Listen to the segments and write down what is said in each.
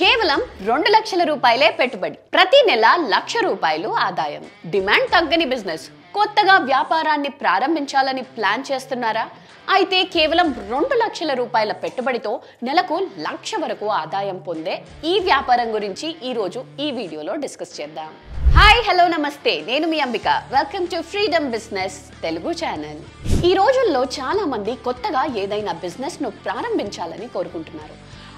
కేవలం రెండు లక్షల రూపాయలే పెట్టుబడి. ప్రతి నెల లక్ష రూపాయలు ఆదాయం. డిమాండ్ తగ్గని బిజినెస్. కొత్తగా వ్యాపారాన్ని ప్రారంభించాలని ప్లాన్ చేస్తున్నారా? అయితే కేవలం రెండు లక్షల రూపాయల పెట్టుబడితో నెలకు లక్ష వరకు ఆదాయం పొందే ఈ వ్యాపారం గురించి ఈరోజు ఈ వీడియోలో డిస్కస్ చేద్దాం. హాయ్ హలో నమస్తే. నేను మీ Ambika. Welcome to freedom business Telugu channel. ఈ రోజుల్లో చాలా మంది కొత్తగా ఏదైనా బిజినెస్ను ప్రారంభించాలని కోరుకుంటున్నారు.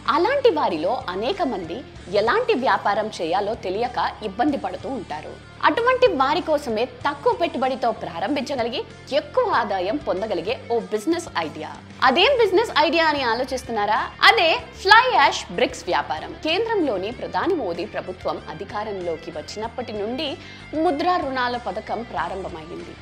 అలాంటి వారిలో అనేక మంది ఎలాంటి వ్యాపారం చేయాలో తెలియక ఇబ్బంది పడుతూ ఉంటారు. అటువంటి వారి కోసమే తక్కువ పెట్టుబడితో ప్రారంభించగలిగి ఎక్కువ ఆదాయం పొందగలిగే ఓ బిజినెస్ ఐడియా. అదేం బిజినెస్ ఐడియా అని ఆలోచిస్తున్నారా? అదే ఫ్లై యాష్ బ్రిక్స్ వ్యాపారం. కేంద్రంలోని ప్రధాని మోదీ ప్రభుత్వం అధికారంలోకి వచ్చినప్పటి నుండి ముద్రా రుణాల పథకం ప్రారంభమైంది.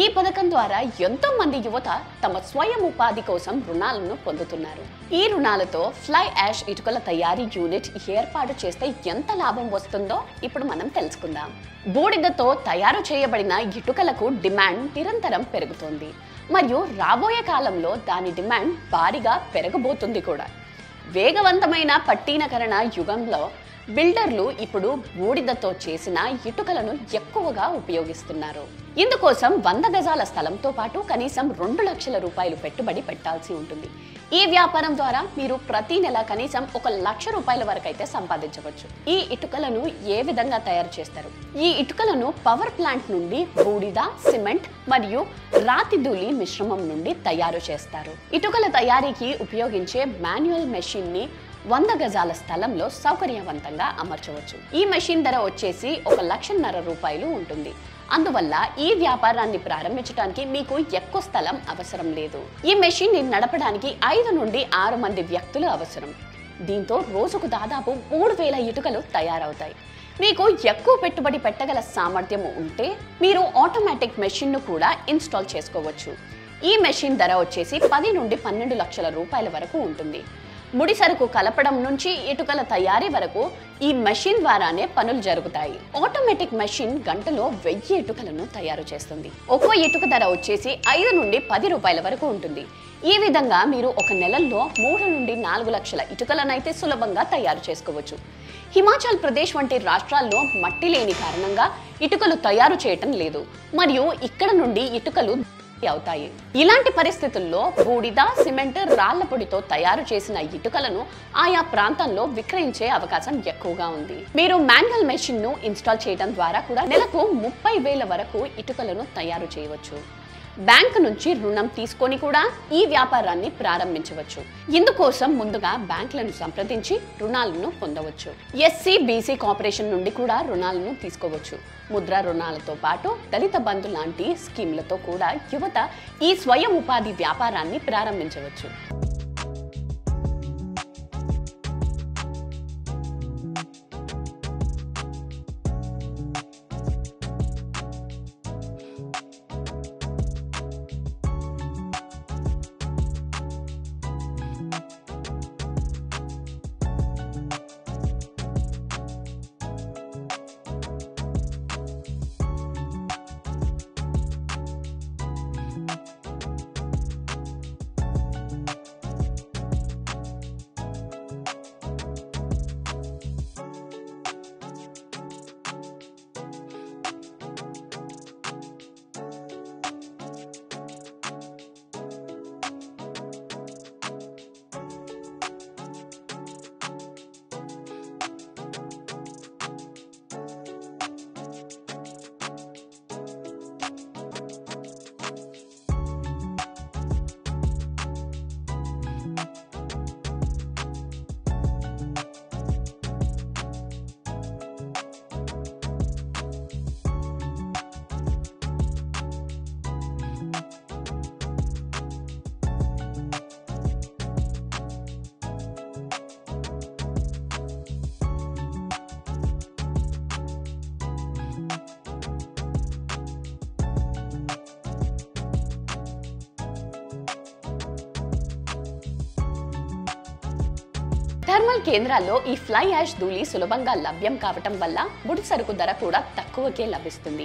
ఈ పథకం ద్వారా ఎంతో మంది యువత తమ స్వయం ఉపాధి కోసం రుణాలను పొందుతున్నారు. ఈ రుణాలతో ఫ్లై యాష్ ఇటుకల తయారీ యూనిట్ ఏర్పాటు చేస్తే ఎంత లాభం వస్తుందో ఇప్పుడు మనం తెలుసుకుందాం. బూడిదతో తయారు చేయబడిన ఇటుకలకు డిమాండ్ నిరంతరం పెరుగుతోంది. మరియు రాబోయే కాలంలో దాని డిమాండ్ భారీగా పెరగబోతుంది కూడా. వేగవంతమైన పట్టీనకరణ యుగంలో బిల్డర్లు ఇప్పుడు బూడిదతో చేసిన ఇటుకలను ఎక్కువగా ఉపయోగిస్తున్నారు. ఇందుకోసం వంద గజాల స్థలంతో పాటు కనీసం రెండు లక్షల రూపాయలు పెట్టుబడి పెట్టాల్సి ఉంటుంది. ఈ వ్యాపారం ద్వారా మీరు ప్రతి నెల కనీసం ఒక లక్ష రూపాయల వరకు అయితే సంపాదించవచ్చు. ఈ ఇటుకలను ఏ విధంగా తయారు చేస్తారు? ఈ ఇటుకలను పవర్ ప్లాంట్ నుండి బూడిద సిమెంట్ మరియు రాతి ధూళి మిశ్రమం నుండి తయారు చేస్తారు. ఇటుకల తయారీకి ఉపయోగించే మాన్యువల్ మెషిన్ని వంద గజాల స్థలంలో సౌకర్యవంతంగా అమర్చవచ్చు. ఈ మెషిన్ ధర వచ్చేసి ఒక లక్షన్నర రూపాయలు ఉంటుంది. అందువల్ల ఈ వ్యాపారాన్ని ప్రారంభించడానికి మీకు ఎక్కువ స్థలం అవసరం లేదు. ఈ మెషిన్ని నడపడానికి ఐదు నుండి ఆరు మంది వ్యక్తులు అవసరం. దీంతో రోజుకు దాదాపు మూడు వేల ఇటుకలు తయారవుతాయి. మీకు ఎక్కువ పెట్టుబడి పెట్టగల సామర్థ్యం ఉంటే మీరు ఆటోమేటిక్ మెషిన్ను కూడా ఇన్స్టాల్ చేసుకోవచ్చు. ఈ మెషిన్ ధర వచ్చేసి పది నుండి పన్నెండు లక్షల రూపాయల వరకు ఉంటుంది. ముడి సరుకు కలపడం నుంచి ఇటుకల తయారీ వరకు ఈ మెషిన్ ద్వారానే పనులు జరుగుతాయి. ఆటోమేటిక్ మెషిన్ గంటలో వెయ్యి ఇటుకలను తయారు చేస్తుంది. ఒక్కో ఇటుక ధర వచ్చేసి ఐదు నుండి పది రూపాయల వరకు ఉంటుంది. ఈ విధంగా మీరు ఒక నెలల్లో మూడు నుండి నాలుగు లక్షల ఇటుకలనైతే సులభంగా తయారు చేసుకోవచ్చు. హిమాచల్ ప్రదేశ్ వంటి రాష్ట్రాల్లో మట్టి లేని కారణంగా ఇటుకలు తయారు చేయటం లేదు. మరియు ఇక్కడ నుండి ఇటుకలు అవుతాయి. ఇలాంటి పరిస్థితుల్లో బూడిద సిమెంట్ రాళ్ళ పొడితో తయారు చేసిన ఇటుకలను ఆయా ప్రాంతంలో విక్రయించే అవకాశం ఎక్కువగా ఉంది. మీరు మాన్యువల్ మెషిన్ను ఇన్స్టాల్ చేయడం ద్వారా కూడా నెలకు ముప్పై వేల వరకు ఇటుకలను తయారు చేయవచ్చు. బ్యాంకు నుంచి రుణం తీసుకొని కూడా ఈ వ్యాపారాన్ని ప్రారంభించవచ్చు. ఇందుకోసం ముందుగా బ్యాంకులను సంప్రదించి రుణాలను పొందవచ్చు. ఎస్సీ బీసీ కార్పొరేషన్ నుండి కూడా రుణాలను తీసుకోవచ్చు. ముద్ర రుణాలతో పాటు దళిత బంధు లాంటి స్కీమ్లతో కూడా యువత ఈ స్వయం ఉపాధి వ్యాపారాన్ని ప్రారంభించవచ్చు. థర్మల్ కేంద్రాల్లో ఈ ఫ్లై యాష్ ధూళి సులభంగా లభ్యం కావటం వల్ల ముడి సరుకు ధర కూడా తక్కువకే లభిస్తుంది.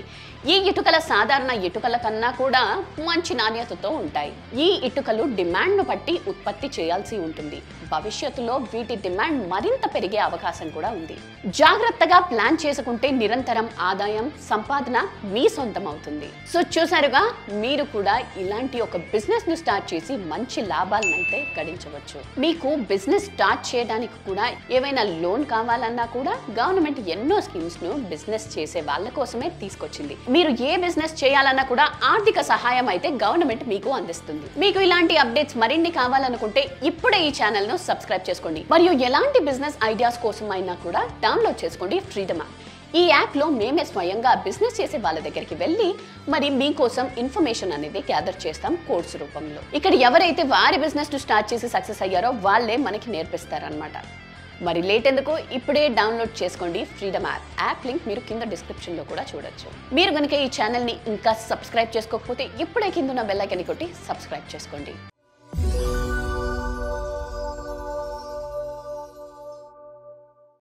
ఈ ఇటుకల సాధారణ ఇటుకల కన్నా కూడా మంచి నాణ్యతతో ఉంటాయి. ఈ ఇటుకలు డిమాండ్ను బట్టి ఉత్పత్తి చేయాల్సి ఉంటుంది. భవిష్యత్తులో వీటి డిమాండ్ మరింత పెరిగే అవకాశం కూడా ఉంది. జాగ్రత్తగా ప్లాన్ చేసుకుంటే నిరంతరం ఆదాయం సంపాదన మీ సొంతం అవుతుంది సో చూసారుగా మీరు కూడా ఇలాంటి ఒక బిజినెస్ను స్టార్ట్ చేసి మంచి లాభాలనైతే గడించవచ్చు. మీకు బిజినెస్ స్టార్ట్ చేయడానికి కూడా ఏవైనా లోన్ కావాలన్నా కూడా గవర్నమెంట్ ఎన్నో స్కీమ్స్ను బిజినెస్ చేసే వాళ్ళ కోసమే తీసుకొచ్చింది. మీరు ఏ బిజినెస్ చేయాలన్నా కూడా ఆర్థిక సహాయం అయితే గవర్నమెంట్ మీకు అందిస్తుంది. మీకు ఇలాంటి అప్డేట్స్ మరిన్ని కావాలనుకుంటే ఇప్పుడే ఈ ఛానల్ను సబ్స్క్రైబ్ చేసుకోండి. మరియు ఎలాంటి బిజినెస్ ఐడియాస్ కోసం అయినా కూడా డౌన్లోడ్ చేసుకోండి ఫ్రీడమ్ యాప్. ఈ యాప్లో మేమే స్వయంగా బిజినెస్ చేసే వాళ్ళ దగ్గరికి వెళ్ళి మరి మీకోసం ఇన్ఫర్మేషన్ అనేది గ్యాదర్ చేస్తాం కోర్స్ రూపంలో. ఇక్కడ ఎవరైతే వారి బిజినెస్ స్టార్ట్ చేసి సక్సెస్ అయ్యారో వాళ్ళే మనకి నేర్పిస్తారనమాట మరి లేట్ ఎందుకు? ఇప్పుడే డౌన్లోడ్ చేసుకోండి ఫ్రీడమ్ యాప్ యాప్ లింక్ మీరు కింద డిస్క్రిప్షన్లో కూడా చూడొచ్చు. మీరు కనుక ఈ ఛానల్ని ఇంకా సబ్స్క్రైబ్ చేసుకోకపోతే ఇప్పుడే కింద ఉన్న కొట్టి సబ్స్క్రైబ్ చేసుకోండి.